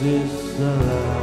this alive?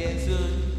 again soon.